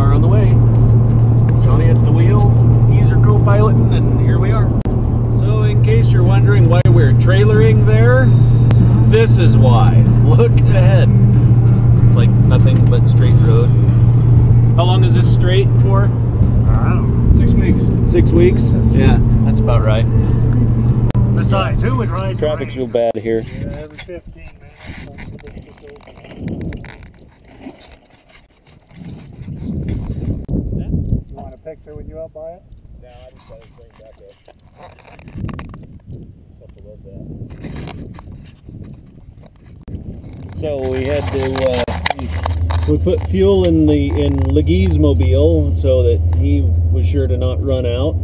are on the way. Johnny at the wheel, he's our co-piloting, and here we are. So, in case you're wondering why we're trailering there, this is why. Look ahead. It's like nothing but straight road. How long is this straight for? Uh, six weeks. Six weeks? Yeah, that's about right. Besides, who would ride Traffic's real bad here. Yeah, every 15 minutes. You want a picture with you up by it? No, I just got to bring back up. above that. So we had to uh, we put fuel in the in Legee's mobile so that he was sure to not run out.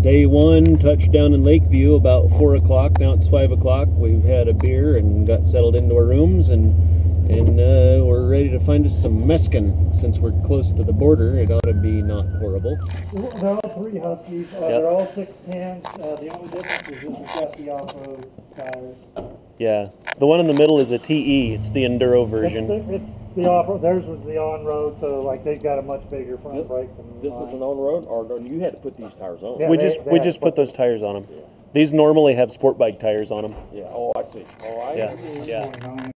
Day one, touchdown in Lakeview about four o'clock. Now it's five o'clock. We've had a beer and got settled into our rooms and and uh, we're ready to find us some meskin since we're close to the border. It ought to be not horrible. They're all three Huskies. Uh, Yep. They're all six tens. Uh, the only difference is this has got the off-road tires. Yeah, the one in the middle is a TE. It's the enduro It's version. the, it's the off-road. Theirs was the on-road, so like they've got a much bigger front This- brake than This mine. is an on-road, or you had to put these tires on? Yeah. we they- just they we just put put- those tires on them. These normally have sport bike tires on them. Yeah, oh, I see. Oh, I Yeah, see. yeah. 29.